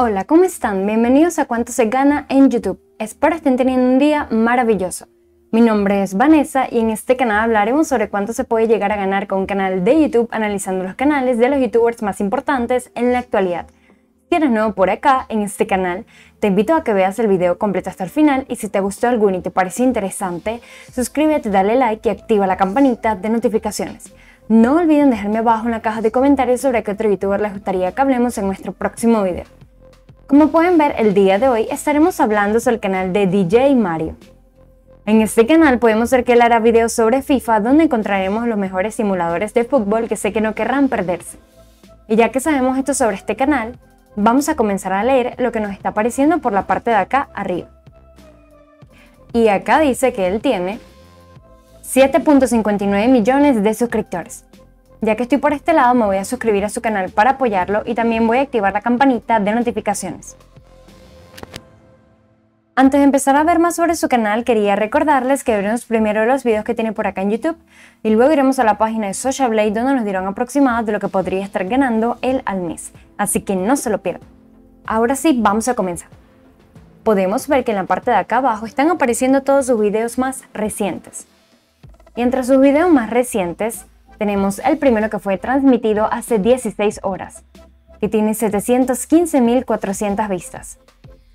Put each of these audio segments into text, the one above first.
Hola, ¿cómo están? Bienvenidos a Cuánto se gana en YouTube. Espero estén teniendo un día maravilloso. Mi nombre es Vanessa y en este canal hablaremos sobre cuánto se puede llegar a ganar con un canal de YouTube analizando los canales de los youtubers más importantes en la actualidad. Si eres nuevo por acá, en este canal, te invito a que veas el video completo hasta el final y si te gustó alguno y te pareció interesante, suscríbete, dale like y activa la campanita de notificaciones. No olviden dejarme abajo en la caja de comentarios sobre qué otro youtuber les gustaría que hablemos en nuestro próximo video. Como pueden ver, el día de hoy estaremos hablando sobre el canal de DJ Mario. En este canal podemos ver que él hará videos sobre FIFA donde encontraremos los mejores simuladores de fútbol que sé que no querrán perderse. Y ya que sabemos esto sobre este canal, vamos a comenzar a leer lo que nos está apareciendo por la parte de acá arriba. Y acá dice que él tiene 7.59 millones de suscriptores. Ya que estoy por este lado, me voy a suscribir a su canal para apoyarlo y también voy a activar la campanita de notificaciones. Antes de empezar a ver más sobre su canal, quería recordarles que veremos primero los videos que tiene por acá en YouTube y luego iremos a la página de Social Blade donde nos dirán aproximados de lo que podría estar ganando él al mes, así que no se lo pierdan. Ahora sí, vamos a comenzar. Podemos ver que en la parte de acá abajo están apareciendo todos sus videos más recientes. Y entre sus videos más recientes tenemos el primero que fue transmitido hace 16 horas, que tiene 715.400 vistas.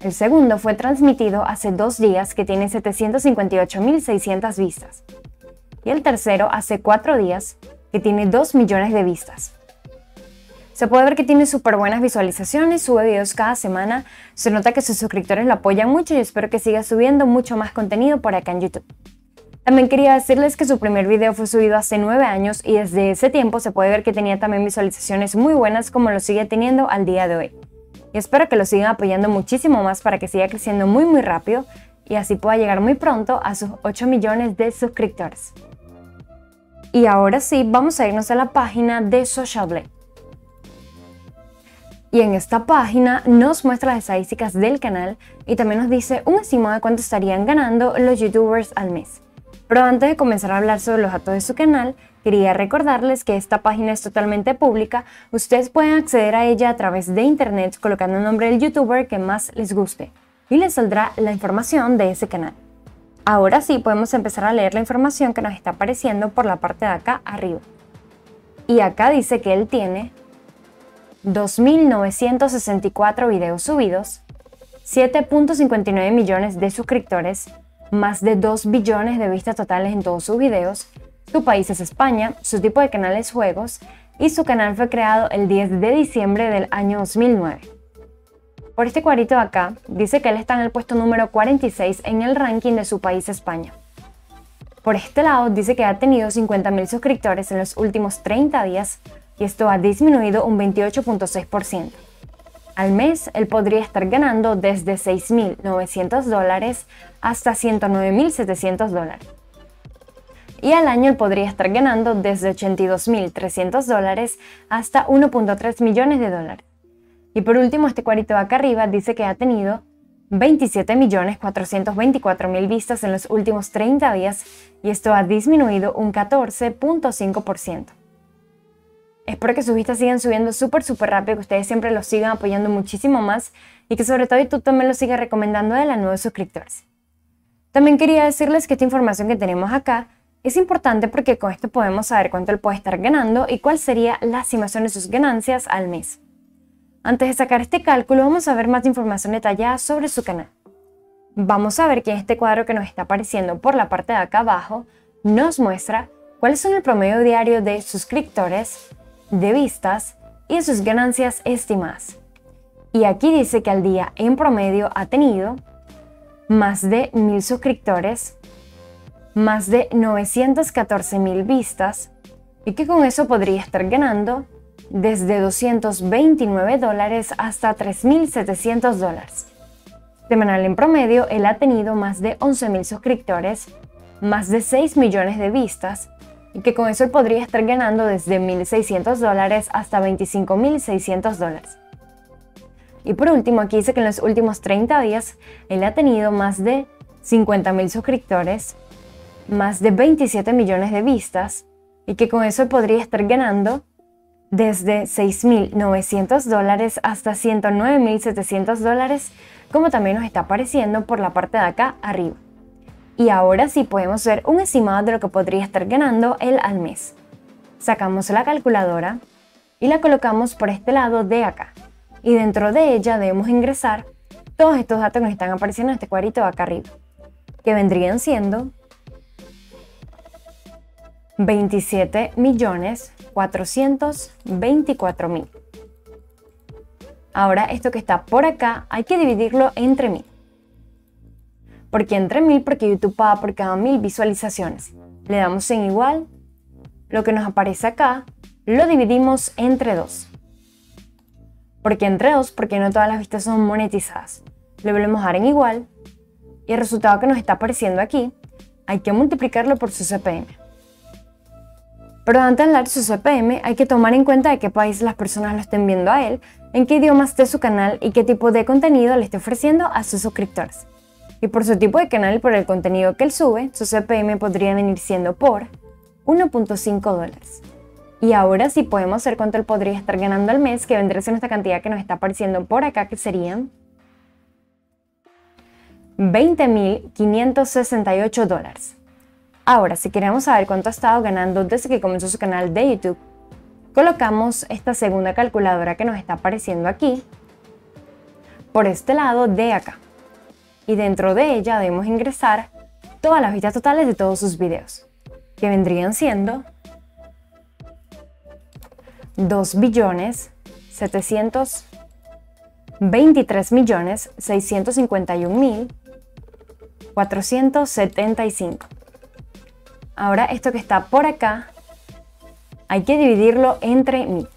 El segundo fue transmitido hace dos días, que tiene 758.600 vistas. Y el tercero hace cuatro días, que tiene 2 millones de vistas. Se puede ver que tiene súper buenas visualizaciones, sube videos cada semana, se nota que sus suscriptores lo apoyan mucho y espero que siga subiendo mucho más contenido por acá en YouTube. También quería decirles que su primer video fue subido hace 9 años y desde ese tiempo se puede ver que tenía también visualizaciones muy buenas como lo sigue teniendo al día de hoy. Y espero que lo sigan apoyando muchísimo más para que siga creciendo muy muy rápido y así pueda llegar muy pronto a sus 8 millones de suscriptores. Y ahora sí, vamos a irnos a la página de Social Blade. Y en esta página nos muestra las estadísticas del canal y también nos dice un estimado de cuánto estarían ganando los youtubers al mes. Pero antes de comenzar a hablar sobre los datos de su canal, quería recordarles que esta página es totalmente pública, ustedes pueden acceder a ella a través de internet colocando el nombre del youtuber que más les guste y les saldrá la información de ese canal. Ahora sí podemos empezar a leer la información que nos está apareciendo por la parte de acá arriba. Y acá dice que él tiene 2.964 videos subidos, 7.59 millones de suscriptores, más de 2 billones de vistas totales en todos sus videos, su país es España, su tipo de canal es juegos y su canal fue creado el 10 de diciembre del año 2009. Por este cuadrito acá, dice que él está en el puesto número 46 en el ranking de su país España. Por este lado, dice que ha tenido 50.000 suscriptores en los últimos 30 días y esto ha disminuido un 28.6%. Al mes, él podría estar ganando desde 6.900 dólares hasta 109.700 dólares. Y al año él podría estar ganando desde 82.300 dólares hasta 1.3 millones de dólares. Y por último, este cuadrito de acá arriba dice que ha tenido 27.424.000 vistas en los últimos 30 días y esto ha disminuido un 14.5%. Espero que sus vistas sigan subiendo súper, súper rápido, que ustedes siempre los sigan apoyando muchísimo más y que sobre todo YouTube también lo siga recomendando a los nuevos suscriptores. También quería decirles que esta información que tenemos acá es importante porque con esto podemos saber cuánto él puede estar ganando y cuál sería la estimación de sus ganancias al mes. Antes de sacar este cálculo, vamos a ver más información detallada sobre su canal. Vamos a ver que en este cuadro que nos está apareciendo por la parte de acá abajo, nos muestra cuáles son el promedio diario de suscriptores, de vistas y sus ganancias estimadas. Y aquí dice que al día en promedio ha tenido más de mil suscriptores, más de 914 mil vistas y que con eso podría estar ganando desde 229 dólares hasta 3.700 dólares. Semanal en promedio, él ha tenido más de 11.000 suscriptores, más de 6 millones de vistas y que con eso podría estar ganando desde 1.600 dólares hasta 25.600 dólares. Y por último, aquí dice que en los últimos 30 días él ha tenido más de 50.000 suscriptores, más de 27 millones de vistas y que con eso podría estar ganando desde 6.900 dólares hasta 109.700 dólares, como también nos está apareciendo por la parte de acá arriba. Y ahora sí podemos ver un estimado de lo que podría estar ganando él al mes. Sacamos la calculadora y la colocamos por este lado de acá. Y dentro de ella debemos ingresar todos estos datos que nos están apareciendo en este cuadrito acá arriba, que vendrían siendo 27 millones 424 mil. Ahora esto que está por acá hay que dividirlo entre mil. ¿Por qué entre mil? Porque YouTube paga por cada mil visualizaciones. Le damos en igual. Lo que nos aparece acá lo dividimos entre dos. ¿Por qué entre dos? Porque no todas las vistas son monetizadas. Le volvemos a dar en igual. Y el resultado que nos está apareciendo aquí hay que multiplicarlo por su CPM. Pero antes de hablar su CPM, hay que tomar en cuenta de qué país las personas lo estén viendo a él, en qué idioma esté su canal y qué tipo de contenido le esté ofreciendo a sus suscriptores. Y por su tipo de canal por el contenido que él sube, su CPM podría venir siendo por 1.5 dólares. Y ahora sí podemos ver cuánto él podría estar ganando al mes, que vendría siendo esta cantidad que nos está apareciendo por acá, que serían 20.568 dólares. Ahora, si queremos saber cuánto ha estado ganando desde que comenzó su canal de YouTube, colocamos esta segunda calculadora que nos está apareciendo aquí por este lado de acá. Y dentro de ella debemos ingresar todas las vistas totales de todos sus videos, que vendrían siendo 2 billones 723 millones 651 mil 475. Ahora esto que está por acá hay que dividirlo entre mil.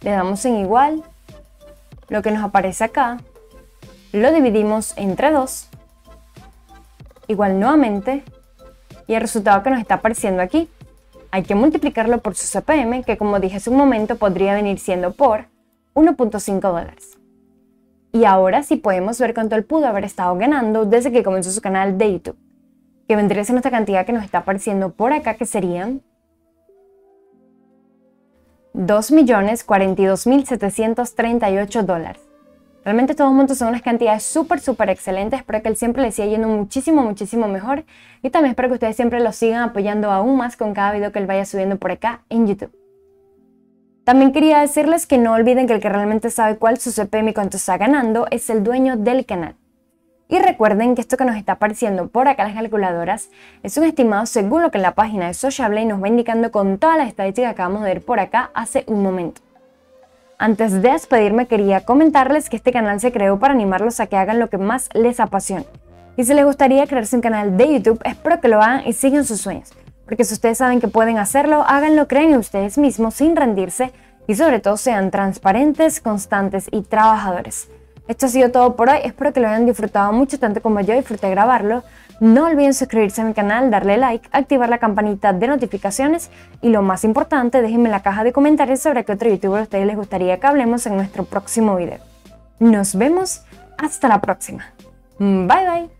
Le damos en igual. Lo que nos aparece acá lo dividimos entre 2. Igual nuevamente. Y el resultado que nos está apareciendo aquí hay que multiplicarlo por su CPM, que como dije hace un momento podría venir siendo por 1.5 dólares. Y ahora sí podemos ver cuánto él pudo haber estado ganando desde que comenzó su canal de YouTube que vendría siendo esta cantidad que nos está apareciendo por acá, que serían 2.042.738 dólares. Realmente todos montos son unas cantidades súper, súper excelentes. Espero que él siempre le siga yendo muchísimo, muchísimo mejor. Y también espero que ustedes siempre lo sigan apoyando aún más con cada video que él vaya subiendo por acá en YouTube. También quería decirles que no olviden que el que realmente sabe cuál su CPM y cuánto está ganando es el dueño del canal. Y recuerden que esto que nos está apareciendo por acá las calculadoras es un estimado según lo que en la página de Sociable nos va indicando con todas las estadísticas que acabamos de ver por acá hace un momento. Antes de despedirme quería comentarles que este canal se creó para animarlos a que hagan lo que más les apasiona. Y si les gustaría crearse un canal de YouTube, espero que lo hagan y sigan sus sueños. Porque si ustedes saben que pueden hacerlo, háganlo, creen en ustedes mismos sin rendirse y sobre todo sean transparentes, constantes y trabajadores. Esto ha sido todo por hoy, espero que lo hayan disfrutado mucho tanto como yo disfruté grabarlo. No olviden suscribirse a mi canal, darle like, activar la campanita de notificaciones y lo más importante, déjenme en la caja de comentarios sobre qué otro youtuber a ustedes les gustaría que hablemos en nuestro próximo video. Nos vemos hasta la próxima. Bye bye.